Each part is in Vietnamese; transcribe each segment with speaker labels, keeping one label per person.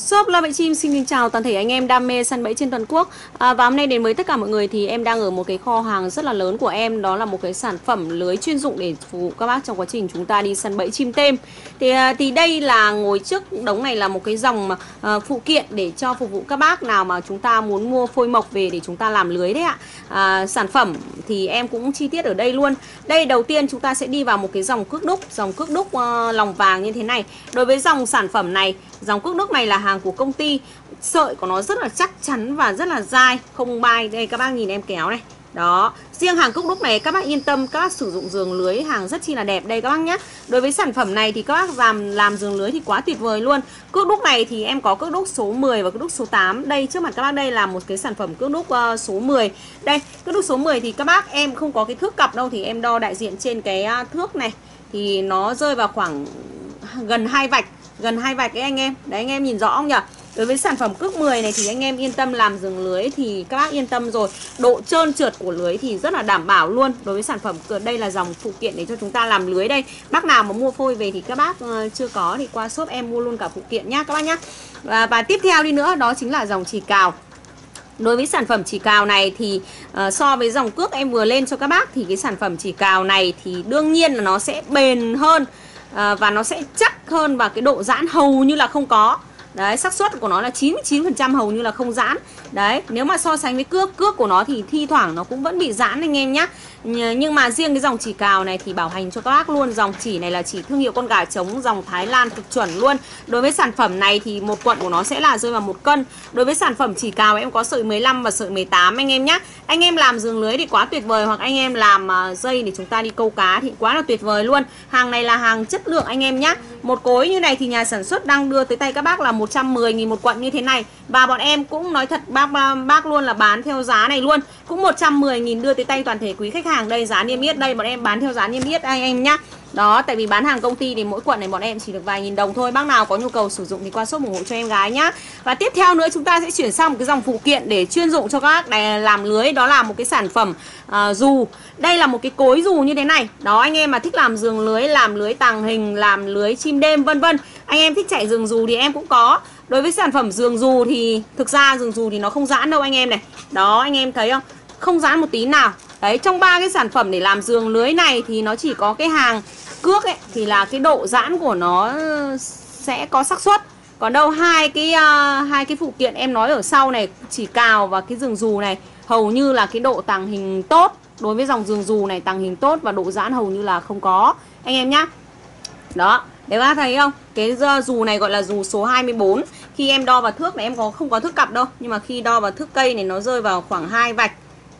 Speaker 1: Shop La Bẫy Chim xin kính chào toàn thể anh em đam mê săn bẫy trên toàn quốc. À, Và hôm nay đến với tất cả mọi người thì em đang ở một cái kho hàng rất là lớn của em. Đó là một cái sản phẩm lưới chuyên dụng để phục vụ các bác trong quá trình chúng ta đi săn bẫy chim têm. Thì à, thì đây là ngồi trước đống này là một cái dòng mà, à, phụ kiện để cho phục vụ các bác nào mà chúng ta muốn mua phôi mộc về để chúng ta làm lưới đấy ạ. À, Sản phẩm thì em cũng chi tiết ở đây luôn. Đây đầu tiên chúng ta sẽ đi vào một cái dòng cước đúc Dòng cước đúc uh, lòng vàng như thế này. Đối với dòng sản phẩm này Dòng cước đúc này là hàng của công ty. Sợi của nó rất là chắc chắn và rất là dai. Không bay. Đây các bác nhìn em kéo này. Đó, riêng hàng cúc đúc này các bác yên tâm. Các bác sử dụng giường lưới hàng rất chi là đẹp. Đây các bác nhé Đối với sản phẩm này thì các bác làm làm giường lưới thì quá tuyệt vời luôn. Cước đúc này thì em có cước đúc số 10 và cước đúc số 8 Đây trước mặt các bác đây là một cái sản phẩm cước đúc uh, ờ, số 10 Đây, cước đúc số 10 thì các bác em không có cái thước cặp đâu Thì em đo đại diện trên cái uh, thước này. Thì nó rơi vào khoảng gần hai vạch. Gần hai vạch đấy anh em. Đấy anh em nhìn rõ không nhỉ? Đối với sản phẩm cước 10 này thì anh em yên tâm làm rừng lưới thì các bác yên tâm rồi. Độ trơn trượt của lưới thì rất là đảm bảo luôn. Đối với sản phẩm đây là dòng phụ kiện để cho chúng ta làm lưới đây. Bác nào mà mua phôi về thì các bác ờ, chưa có thì qua shop em mua luôn cả phụ kiện nhá các bác nhá. Và, và tiếp theo đi nữa đó chính là dòng chỉ cào. Đối với sản phẩm chỉ cào này thì uh, so với dòng cước em vừa lên cho các bác thì cái sản phẩm chỉ cào này thì đương nhiên là nó sẽ bền hơn. Ờ, và nó sẽ chắc hơn và cái độ giãn hầu như là không có. Đấy, xác suất của nó là 99% hầu như là không giãn. Đấy, nếu mà so sánh với cước, cước của nó thì thi thoảng nó cũng vẫn bị giãn anh em nhá. Nhưng mà riêng cái dòng chỉ cào này thì bảo hành cho các bác luôn. Dòng chỉ này là chỉ thương hiệu con gà trống dòng Thái Lan cực chuẩn luôn. Đối với sản phẩm này thì một quận của nó sẽ là rơi vào một cân. Đối với sản phẩm chỉ cào em có sợi 15 và sợi 18 anh em nhé Anh em làm giường lưới thì quá tuyệt vời Hoặc anh em làm à, dây để chúng ta đi câu cá thì quá là tuyệt vời luôn. Hàng này là hàng chất lượng anh em nhé Một cối như này thì nhà sản xuất đang đưa tới tay các bác là 110.000 một quận như thế này. Và bọn em cũng nói thật, bác bác luôn là bán theo giá này luôn. Cũng 110.000 đưa tới tay toàn thể quý khách hàng. Đây, giá niêm yết đây, bọn em bán theo giá niêm yết, anh em nhá đó tại vì bán hàng công ty thì mỗi quận này bọn em chỉ được vài nghìn đồng thôi. Bác nào có nhu cầu sử dụng thì qua shop ủng hộ cho em gái nhá. Và tiếp theo nữa chúng ta sẽ chuyển sang một cái dòng phụ kiện để chuyên dụng cho các bác. Này làm lưới đó là một cái sản phẩm uh, dù. Đây là một cái cối dù như thế này. Đó anh em mà thích làm giường lưới làm lưới tàng hình làm lưới chim đêm vân vân. Anh em thích chạy giường dù thì em cũng có. Đối với sản phẩm giường dù thì thực ra giường dù thì nó không giãn đâu anh em này. Đó anh em thấy không? Không giãn một tí nào Đấy trong ba cái sản phẩm để làm giường lưới này thì nó chỉ có cái hàng cước ấy thì là cái độ giãn của nó sẽ có xác suất. Còn đâu hai cái uh, hai cái phụ kiện em nói ở sau này chỉ cào và cái giường dù này hầu như là cái độ tàng hình tốt đối với dòng giường dù này tàng hình tốt và độ giãn hầu như là không có anh em nhá. Đó, để bác thấy không? Cái à, dù này gọi là dù số 24 Khi em đo vào thước này em có không có thước cặp đâu Nhưng mà khi đo vào thước cây này nó rơi vào khoảng hai vạch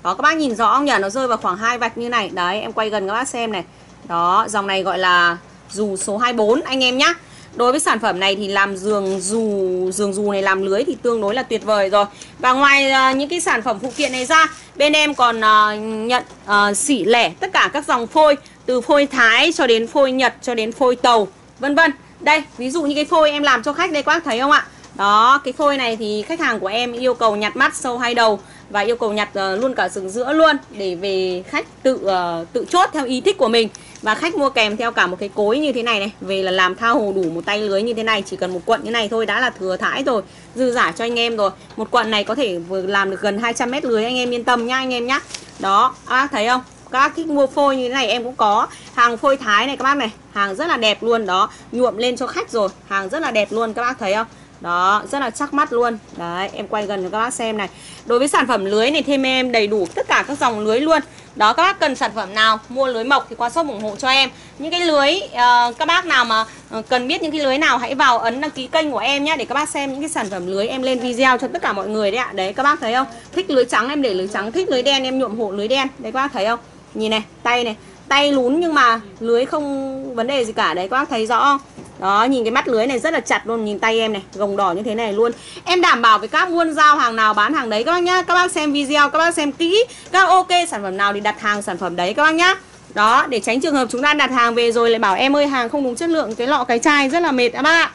Speaker 1: đó các bác nhìn rõ không nhỉ? Nó rơi vào khoảng hai vạch như này. Đấy, em quay gần các bác xem này. Đó, dòng này gọi là dù số 24 anh em nhá. Đối với sản phẩm này thì làm giường dù giường dù này làm lưới thì tương đối là tuyệt vời rồi. Và ngoài uh, những cái sản phẩm phụ kiện này ra, bên em còn uh, nhận uh, xỉ lẻ tất cả các dòng phôi từ phôi Thái cho đến phôi Nhật cho đến phôi tàu, vân vân. Đây, ví dụ như cái phôi em làm cho khách đây các bác thấy không ạ? Đó, cái phôi này thì khách hàng của em yêu cầu nhặt mắt sâu hai đầu và yêu cầu nhặt uh, luôn cả sừng giữa luôn để về khách tự uh, tự chốt theo ý thích của mình. Và khách mua kèm theo cả một cái cối như thế này này về là làm thao hồ đủ một tay lưới như thế này chỉ cần một cuộn như này thôi đã là thừa thãi rồi dư giả cho anh em rồi. Một cuộn này có thể vừa làm được gần 200 mét lưới anh em yên tâm nhá anh em nhá. Đó các bác thấy không? Các bác thích mua phôi như thế này em cũng có. Hàng phôi thái này các bác này hàng rất là đẹp luôn. Đó nhuộm lên cho khách rồi hàng rất là đẹp luôn các bác thấy không? Đó, rất là chắc mắt luôn. Đấy, em quay gần cho các bác xem này. Đối với sản phẩm lưới này thêm em đầy đủ tất cả các dòng lưới luôn. Đó, các bác cần sản phẩm nào mua lưới mộc thì qua shop ủng hộ cho em. Những cái lưới, uh, các bác nào mà ờ, cần biết những cái lưới nào hãy vào ấn đăng ký kênh của em nhé Để các bác xem những cái sản phẩm lưới em lên video cho tất cả mọi người đấy ạ. Đấy, các bác thấy không? Thích lưới trắng em để lưới trắng, thích lưới đen em nhuộm hộ lưới đen. Đấy các bác thấy không? Nhìn này, tay này. Tay lún nhưng mà lưới không vấn đề gì cả. Đấy các bác thấy rõ không? Đó, nhìn cái mắt lưới này rất là chặt luôn, Nhìn tay em này, gồng đỏ như thế này luôn. Em đảm bảo với các buôn giao hàng nào bán hàng đấy, các bác nhá, Các bác xem video, các bác xem kỹ, Các ok sản phẩm nào thì đặt hàng sản phẩm đấy, các bác nhá. Đó, để tránh trường hợp chúng ta đặt hàng về rồi lại bảo em ơi, hàng không đúng chất lượng, Cái lọ, cái chai rất là mệt, các bác ạ.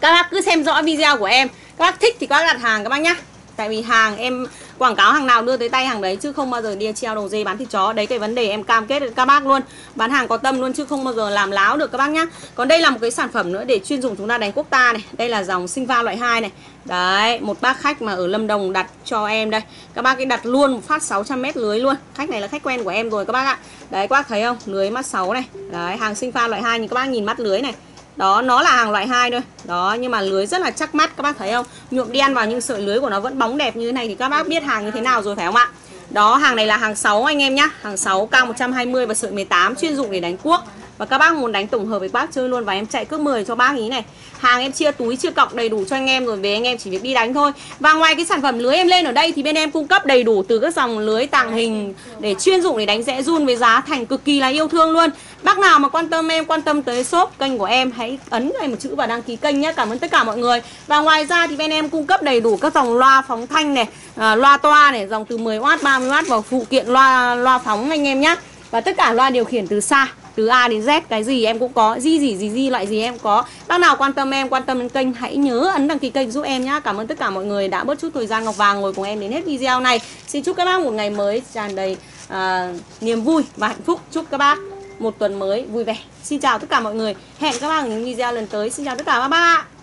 Speaker 1: Các bác cứ xem rõ video của em. Các bác thích thì các bác đặt hàng, các bác nhá. Tại vì hàng em quảng cáo hàng nào đưa tới tay hàng đấy chứ không bao giờ đi treo đầu dê bán thịt chó. Đấy cái vấn đề em cam kết với các bác luôn. Bán hàng có tâm luôn chứ không bao giờ làm láo được các bác nhá. Còn đây là một cái sản phẩm nữa để chuyên dùng chúng ta đánh quốc ta này. Đây là dòng sinh va loại 2 này. Đấy, một bác khách mà ở Lâm Đồng đặt cho em đây. Các bác cái đặt luôn một phát 600 mét lưới luôn. Khách này là khách quen của em rồi các bác ạ. Đấy, các bác thấy không? Lưới mắt 6 này. Đấy, hàng sinh pha loại 2 như các bác nhìn mắt lưới này đó, nó là hàng loại 2 thôi. Đó, nhưng mà lưới rất là chắc mắt, các bác thấy không? Nhuộm đen vào nhưng sợi lưới của nó vẫn bóng đẹp như thế này thì các bác biết hàng như thế nào rồi, phải không ạ? Đó, hàng này là hàng 6 anh em nhá. Hàng 6 cao 120 và sợi 18 chuyên dụng để đánh cuốc và các bác muốn đánh tổng hợp với bác chơi luôn và em chạy cước 10 cho bác ý này. Hàng em chia túi chia cọc đầy đủ cho anh em rồi về anh em chỉ việc đi đánh thôi. Và ngoài cái sản phẩm lưới em lên ở đây thì bên em cung cấp đầy đủ từ các dòng lưới tàng hình để chuyên dụng để đánh rẽ run với giá thành cực kỳ là yêu thương luôn. Bác nào mà quan tâm em quan tâm tới shop kênh của em hãy ấn cho em một chữ và đăng ký kênh nhé. Cảm ơn tất cả mọi người. Và ngoài ra thì bên em cung cấp đầy đủ các dòng loa phóng thanh này à, loa toa này dòng từ 10W 30W và phụ kiện loa loa phóng anh em nhé. Và tất cả loa điều khiển từ xa từ A đến Z cái gì em cũng có gì gì gì gì loại gì em có. Bác nào quan tâm em quan tâm đến kênh hãy nhớ ấn đăng ký kênh giúp em nhá. Cảm ơn tất cả mọi người đã bớt chút thời gian ngọc vàng ngồi cùng em đến hết video này. Xin chúc các bác một ngày mới tràn đầy uh, niềm vui và hạnh phúc. Chúc các bác một tuần mới vui vẻ. Xin chào tất cả mọi người. Hẹn các bác ở những video lần tới. Xin chào tất cả. Các bác ạ